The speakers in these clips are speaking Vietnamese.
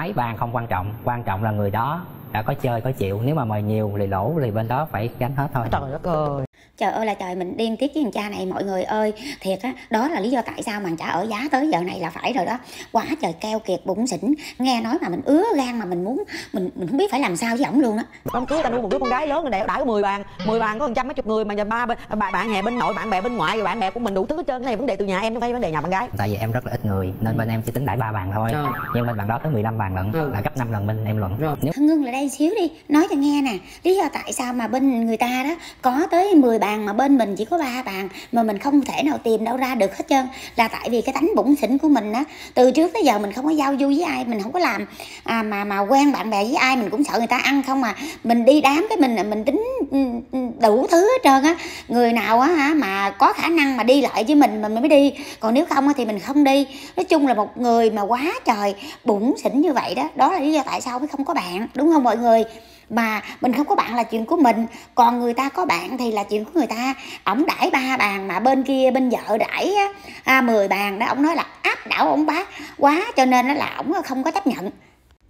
Máy bàn không quan trọng quan trọng là người đó đã có chơi có chịu. Nếu mà mời nhiều thì lỗ thì bên đó phải gánh hết thôi. Trời đất ơi. Trời ơi là trời mình điên tiết với thằng cha này mọi người ơi. Thiệt á đó là lý do tại sao mà chả ở giá tới giờ này là phải rồi đó. Quá trời keo kiệt bụng xỉn. Nghe nói mà mình ứa gan mà mình muốn mình mình không biết phải làm sao với ổng luôn á. Đám cưới ta nuôi một đứa con gái lớn rồi đẻ đãi có 10 bàn. 10 bàn có một trăm mấy chục người mà giờ ba bên bạn bạn hè bên nội bạn bè bên ngoại rồi bạn bè của mình đủ thứ hết trơn. Cái này vấn đề từ nhà em không phải vấn đề nhà bạn gái. Tại vì em rất là ít người nên bên em chỉ tính đãi ba bàn thôi. Rồi. nhưng bên bạn đó tới 15 bàn lận Ừ. là gấp 5 lần bên em luận. Rồi. nếu ngưng lại đây xíu đi nói cho nghe nè. Lý do tại sao mà bên người ta đó có tới 10 bàn mà bên mình chỉ có ba bàn mà mình không thể nào tìm đâu ra được hết trơn. Là tại vì cái tánh bụng xỉn của mình á từ trước tới giờ mình không có giao du với ai mình không có làm à, mà mà quen bạn bè với ai mình cũng sợ người ta ăn không mà mình đi đám cái mình mình tính ừ, ừ, đủ thứ hết trơn á. Người nào á hả mà có khả năng mà đi lại với mình mà mình mới đi. Còn nếu không á thì mình không đi. Nói chung là một người mà quá trời bụng xỉn như vậy đó đó là lý do tại sao mới không có bạn đúng không mọi người? Mà mình không có bạn là chuyện của mình còn người ta có bạn thì là chuyện của người ta. Ổng đãi ba bàn mà bên kia bên vợ đãi á, à, 10 bàn đó ổng nói là áp đảo ổng bá quá cho nên nó là ổng không có chấp nhận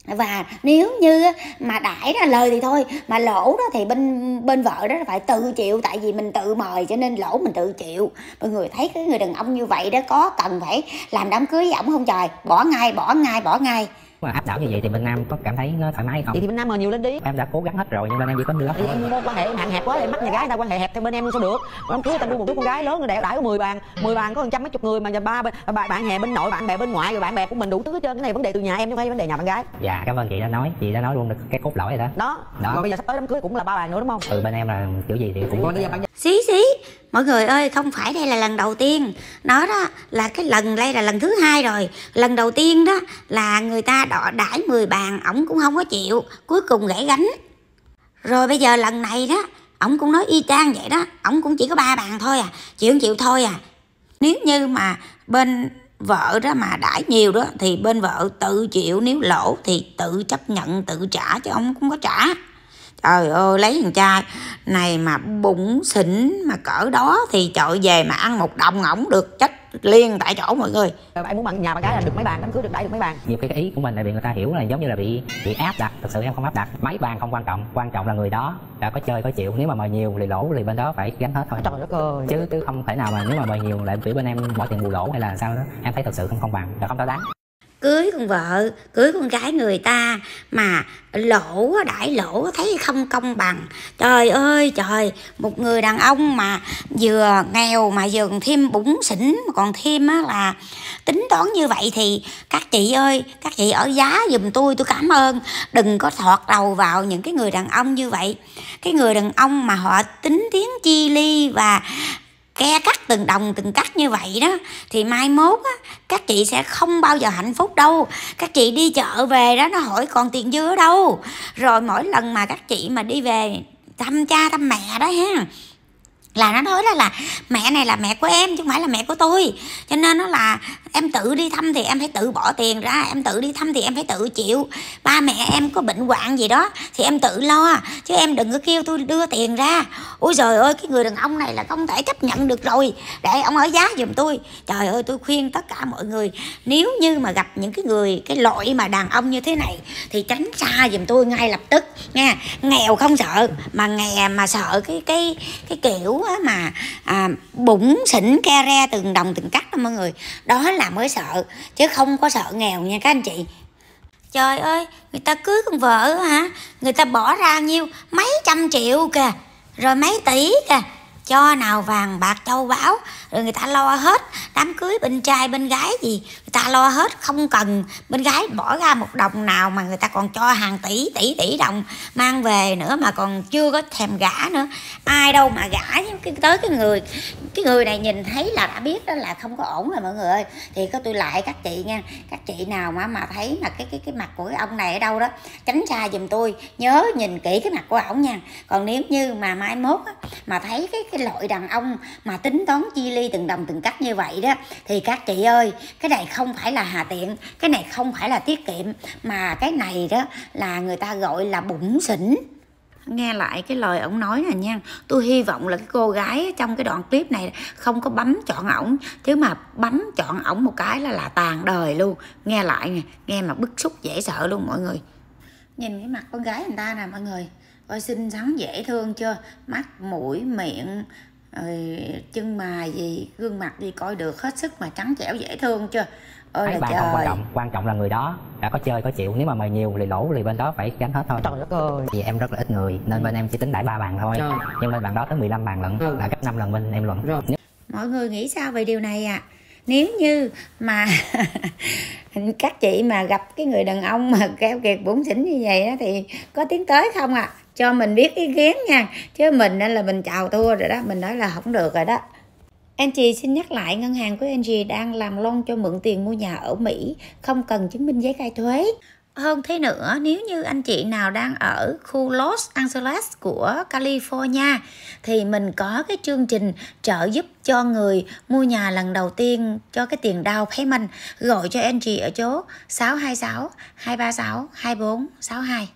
và nếu như mà đãi ra lời thì thôi, mà lỗ đó thì bên bên vợ đó phải tự chịu, tại vì mình tự mời cho nên lỗ mình tự chịu. Mọi người thấy cái người đàn ông như vậy đó, có cần phải làm đám cưới với ổng không trời? Bỏ ngay bỏ ngay bỏ ngay mà áp đảo như vậy thì bên nam có cảm thấy nó thoải mái hay không? Vậy thì bên nam mời nhiều lên đi. Em đã cố gắng hết rồi nhưng bên em chỉ có đưa thì em mối quan hệ hạn hẹp quá em bắt nhà gái người ta quan hệ hẹp theo bên em sao được? Đám cưới ta nuôi một đứa con gái lớn rồi đẻ đãi có 10 bàn 10 bàn có trăm mấy chục người mà giờ ba bên bạn bạn hè bên nội bạn bè bên ngoại rồi bạn bè của mình đủ thứ hết trơn. Cái này vấn đề từ nhà em chứ không phải vấn đề nhà bạn gái. Dạ cảm ơn chị đã nói. Chị đã nói luôn được cái cốt lõi rồi đó. Đó, Đó. rồi bây giờ sắp tới đám cưới cũng là ba bàn nữa đúng không? Từ bên em là kiểu gì thì cũng còn bây giờ bạn xí xí mọi người ơi, không phải đây là lần đầu tiên. Nó đó là cái lần, đây là lần thứ hai rồi. Lần đầu tiên đó là người ta đọ đãi 10 bàn ổng cũng không có chịu. Cuối cùng gãy gánh. Rồi bây giờ lần này đó, ổng cũng nói y chang vậy đó. Ổng cũng chỉ có ba bàn thôi à chịu không chịu thôi à. Nếu như mà bên vợ đó mà đãi nhiều đó, thì bên vợ tự chịu, nếu lỗ thì tự chấp nhận, tự trả chứ ông cũng có trả trời ơi lấy thằng cha này mà bụng xỉn mà cỡ đó thì trời về mà ăn một đồng ổng được chết liền tại chỗ mọi người. Bạn muốn bạn nhà bạn gái là được mấy bàn đám cưới được đãi được mấy bàn? Nhiều cái ý của mình là bị người ta hiểu là giống như là bị bị áp đặt thực sự em không áp đặt. Mấy bàn không quan trọng quan trọng là người đó đã có chơi có chịu. Nếu mà mời nhiều thì lỗ thì bên đó phải gánh hết thôi. Trời đất ơi. Chứ chứ không thể nào mà nếu mà mời nhiều lại phía bên em bỏ tiền bù lỗ hay là sao đó em thấy thật sự không công bằng là không thỏa đáng cưới con vợ, cưới con gái người ta mà lỗ đại đãi lỗ thấy không công bằng. Trời ơi, trời, một người đàn ông mà vừa nghèo mà vừa thêm bụng xỉn, mà còn thêm á là tính toán như vậy thì các chị ơi, các chị ở giá giùm tôi tôi cảm ơn. Đừng có thọt đầu vào những cái người đàn ông như vậy. Cái người đàn ông mà họ tính tiếng chi ly và ke cắt từng đồng, từng cắt như vậy đó, thì mai mốt á, các chị sẽ không bao giờ hạnh phúc đâu. Các chị đi chợ về đó, nó hỏi còn tiền dư ở đâu. Rồi mỗi lần mà các chị mà đi về thăm cha, thăm mẹ đó ha, là nó nói đó là mẹ này là mẹ của em chứ không phải là mẹ của tôi. Cho nên nó là em tự đi thăm thì em phải tự bỏ tiền ra em tự đi thăm thì em phải tự chịu. Ba mẹ em có bệnh hoạn gì đó thì em tự lo chứ em đừng có kêu tôi đưa tiền ra. Ôi trời ơi cái người đàn ông này là không thể chấp nhận được rồi. Để ông ở giá giùm tôi. Trời ơi tôi khuyên tất cả mọi người nếu như mà gặp những cái người cái loại mà đàn ông như thế này thì tránh xa giùm tôi ngay lập tức nha. Nghèo không sợ mà nghèo mà sợ cái cái cái kiểu mà à, bụng xỉn ke re từng đồng từng cắt đó mọi người. Đó là mới sợ, chứ không có sợ nghèo nha các anh chị. Trời ơi, người ta cưới con vợ hả? Người ta bỏ ra nhiêu? Mấy trăm triệu kìa, rồi mấy tỷ kìa. Cho nào vàng bạc châu báu, rồi người ta lo hết. Đám cưới bên trai bên gái gì, người ta lo hết, không cần. Bên gái bỏ ra một đồng nào mà người ta còn cho hàng tỷ tỷ tỷ đồng mang về nữa mà còn chưa có thèm gả nữa. Ai đâu mà gả tới cái người cái người này nhìn thấy là đã biết đó là không có ổn rồi mọi người ơi. Thì có tôi lại các chị nha các chị nào mà mà thấy mà cái cái cái mặt của cái ông này ở đâu đó tránh xa giùm tôi nhớ nhìn kỹ cái mặt của ổng nha. Còn nếu như mà mai mốt á, mà thấy cái cái loại đàn ông mà tính toán chi ly từng đồng từng cắt như vậy đó thì các chị ơi cái này không phải là hà tiện cái này không phải là tiết kiệm mà cái này đó là người ta gọi là bụng xỉn nghe lại cái lời ổng nói nè nha. Tôi hy vọng là cái cô gái trong cái đoạn clip này không có bấm chọn ổng. Chứ mà bấm chọn ổng một cái là là tàn đời luôn. Nghe lại nè, nghe mà bức xúc, dễ sợ luôn mọi người. Nhìn cái mặt con gái người ta nè mọi người. Coi xinh xắn, dễ thương chưa? Mắt, mũi, miệng rồi chân mày gì gương mặt gì coi được hết sức mà trắng trẻo dễ thương chưa ơi là bàn không quan trời trọng quan trọng là người đó đã có chơi có chịu nếu mà mời nhiều thì lỗ thì bên đó phải gánh hết thôi trời đất ơi vì em rất là ít người nên bên em chỉ tính đãi ba bàn thôi Rồi. nhưng bên bạn đó tới 15 bàn lận Ừ. là gấp 5 lần bên em luận Rồi. Nếu mọi người nghĩ sao về điều này ạ à? nếu như mà các chị mà gặp cái người đàn ông mà keo kiệt bủn xỉn như vậy đó thì có tiến tới không ạ à? Cho mình biết ý kiến nha. Chứ mình nên là mình chào thua rồi đó, mình nói là không được rồi đó. Angie xin nhắc lại, ngân hàng của Angie đang làm loan cho mượn tiền mua nhà ở Mỹ, không cần chứng minh giấy khai thuế. Hơn thế nữa, nếu như anh chị nào đang ở khu Los Angeles của California, thì mình có cái chương trình trợ giúp cho người mua nhà lần đầu tiên cho cái tiền down payment, gọi cho anh chị ở chỗ 626 236 2462